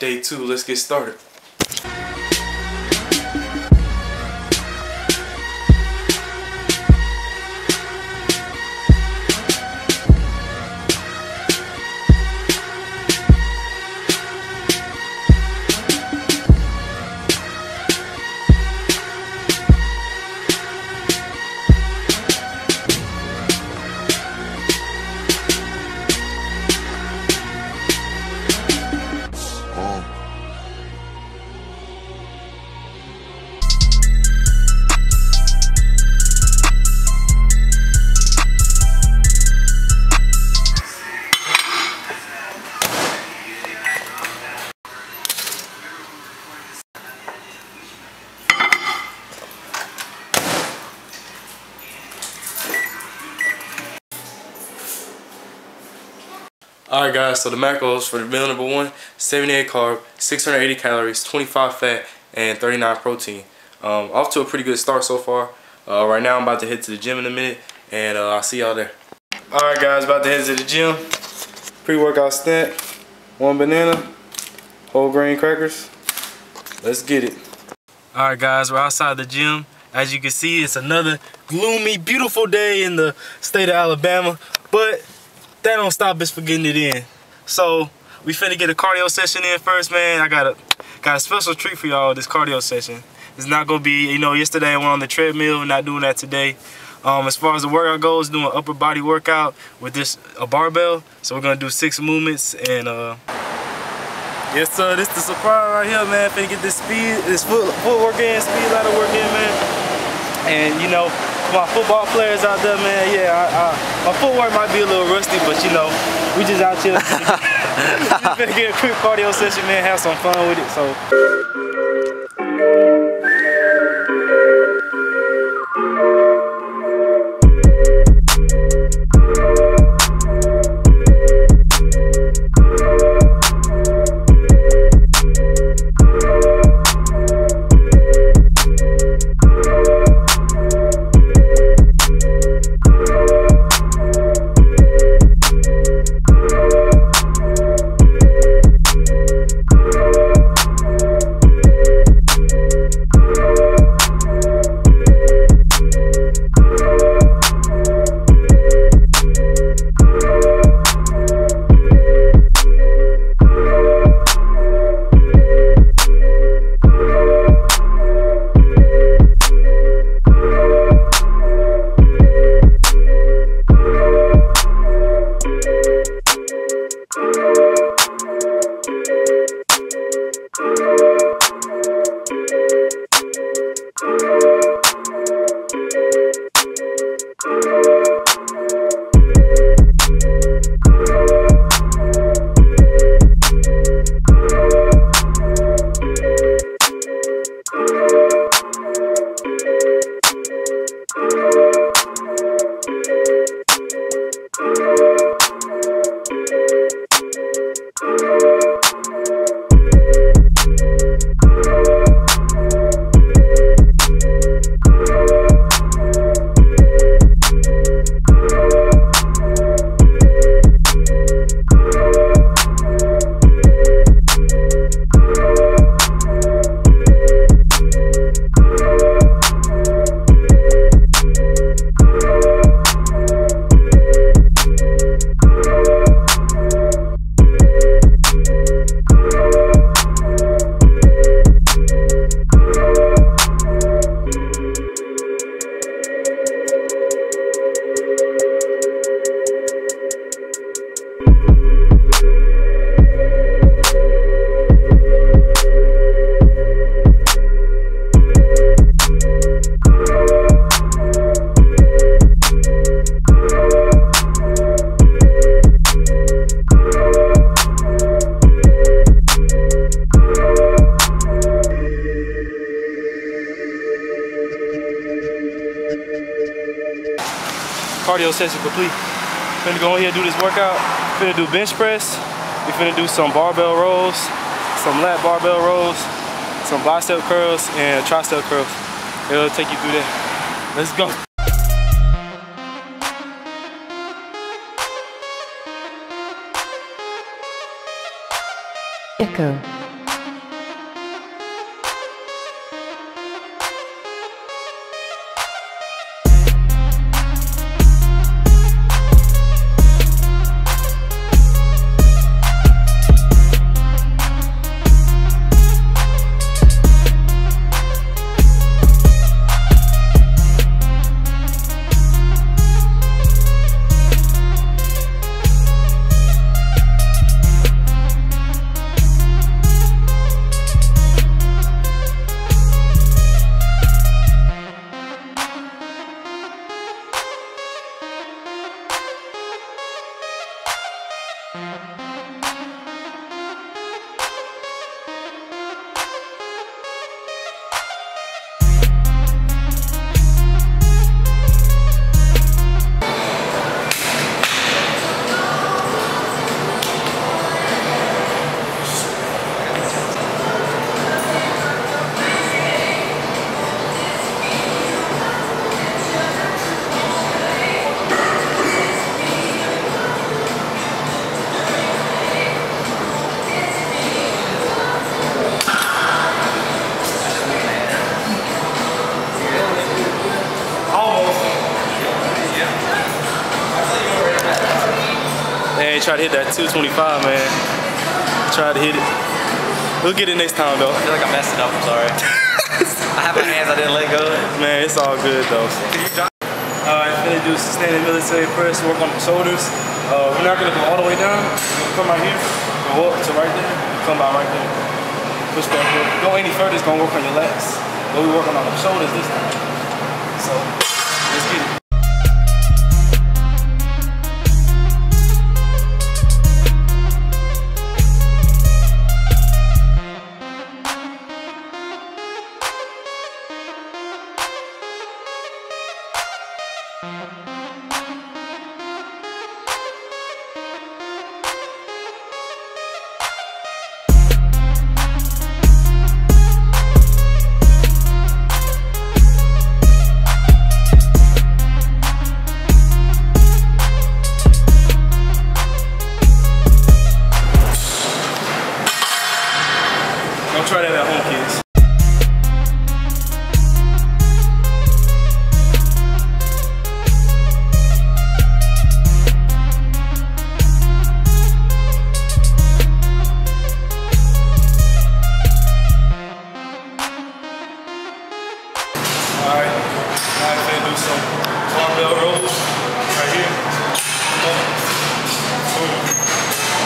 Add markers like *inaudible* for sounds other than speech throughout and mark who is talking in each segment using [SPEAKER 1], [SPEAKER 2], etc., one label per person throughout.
[SPEAKER 1] day two. Let's get started. Alright guys, so the macros for the meal number one, 78 carb, 680 calories, 25 fat, and 39 protein. Um, off to a pretty good start so far. Uh, right now I'm about to head to the gym in a minute, and uh, I'll see y'all there. Alright guys, about to head to the gym. Pre-workout snack, one banana, whole grain crackers. Let's get it. Alright guys, we're outside the gym. As you can see, it's another gloomy, beautiful day in the state of Alabama. But that don't stop us from getting it in. So we finna get a cardio session in first, man. I got a got a special treat for y'all this cardio session. It's not gonna be, you know, yesterday I went on the treadmill, not doing that today. Um, as far as the workout goes, doing upper body workout with this a barbell. So we're gonna do six movements and uh Yes sir, this is the surprise right here, man. Finna get this speed, this foot footwork in, speed ladder work in, man. And you know, my football players out there, man, yeah, I, I, my footwork might be a little rusty, but you know, we just out here. *laughs* just gonna get a quick cardio session, man, have some fun with it. So. Session complete. Finna go in here do this workout. Finna do bench press. We finna do some barbell rows, some lat barbell rows, some bicep curls, and tricep curls. It'll take you through that. Let's go.
[SPEAKER 2] Echo.
[SPEAKER 1] Try to hit that 225, man. Try to hit it. We'll get it next time, though.
[SPEAKER 2] I feel like I messed it up. I'm sorry. *laughs* I have my hands. I didn't let go.
[SPEAKER 1] Man, it's all good, though. Alright, gonna do standing military press, work on the shoulders. Uh, we're not gonna go all the way down. We're gonna come right here, go up to right there, come by right there. Push back up. Go any further, it's gonna work on your legs. But we're working on the shoulders this time. So, let's get it. Don't try that at home, some barbell rolls right here.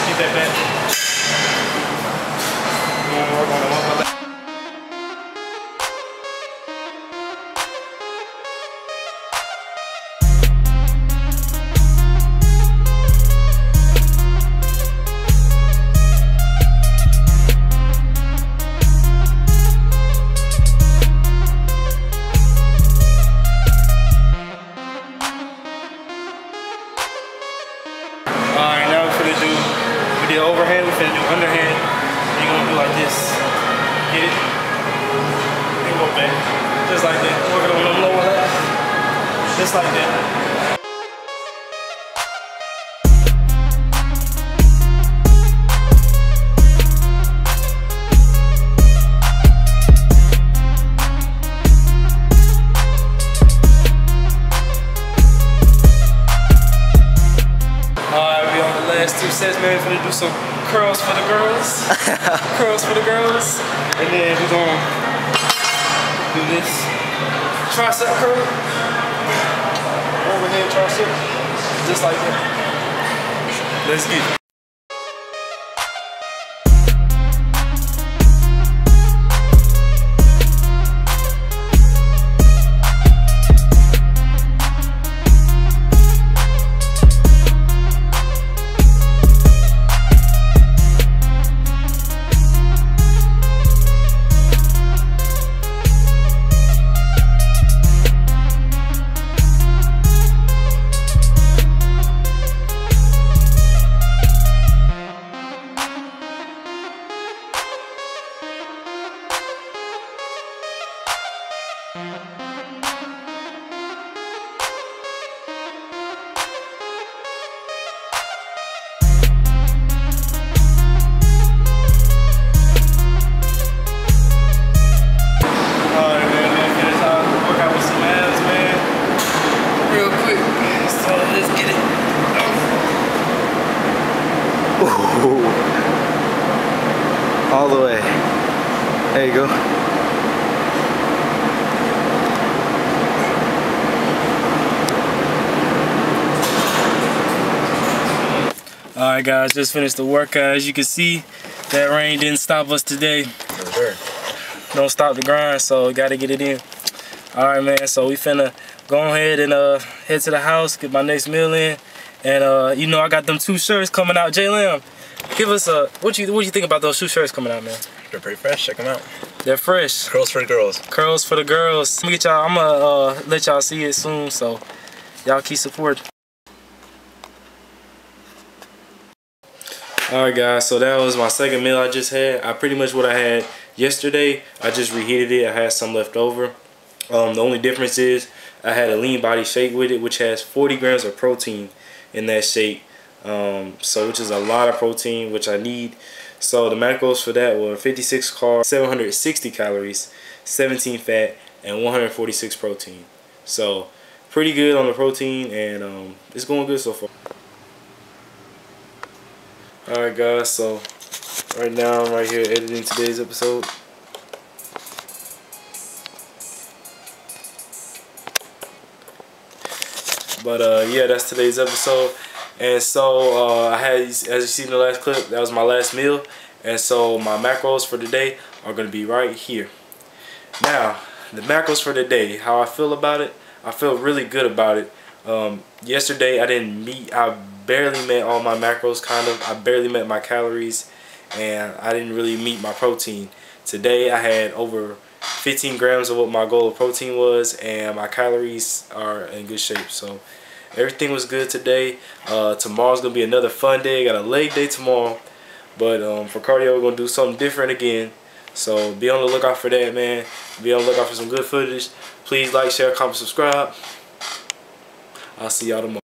[SPEAKER 1] Get that back. Do this. Tricep curl. Overhead tricep. Just like that. Let's get it.
[SPEAKER 2] All the way. There you go.
[SPEAKER 1] Alright guys, just finished the workout. As you can see, that rain didn't stop us today. Sure. Don't stop the grind, so gotta get it in. Alright man, so we finna go ahead and uh head to the house, get my next meal in. And uh, you know I got them two shirts coming out. J Lam, give us a what you what you think about those two shirts coming out, man?
[SPEAKER 2] They're pretty fresh. Check them out.
[SPEAKER 1] They're fresh.
[SPEAKER 2] Curls for the girls.
[SPEAKER 1] Curls for the girls. I'm gonna get y'all. I'm gonna uh, let y'all see it soon, so y'all keep supporting. Alright guys, so that was my second meal I just had. I pretty much what I had yesterday. I just reheated it. I had some left over. Um, the only difference is I had a lean body shake with it, which has 40 grams of protein in that shake. Um, so which is a lot of protein, which I need. So the macros for that were 56 carbs, 760 calories, 17 fat, and 146 protein. So pretty good on the protein, and um, it's going good so far. Alright guys, so right now I'm right here editing today's episode. But uh, yeah, that's today's episode. And so uh, I had, as you see in the last clip, that was my last meal. And so my macros for today are going to be right here. Now, the macros for today, how I feel about it, I feel really good about it. Um, yesterday I didn't meet, I barely met all my macros kind of. I barely met my calories and I didn't really meet my protein. Today I had over 15 grams of what my goal of protein was and my calories are in good shape. So everything was good today. Uh, tomorrow's going to be another fun day. Got a leg day tomorrow. But um, for cardio, we're going to do something different again. So be on the lookout for that, man. Be on the lookout for some good footage. Please like, share, comment, subscribe. I'll see y'all tomorrow.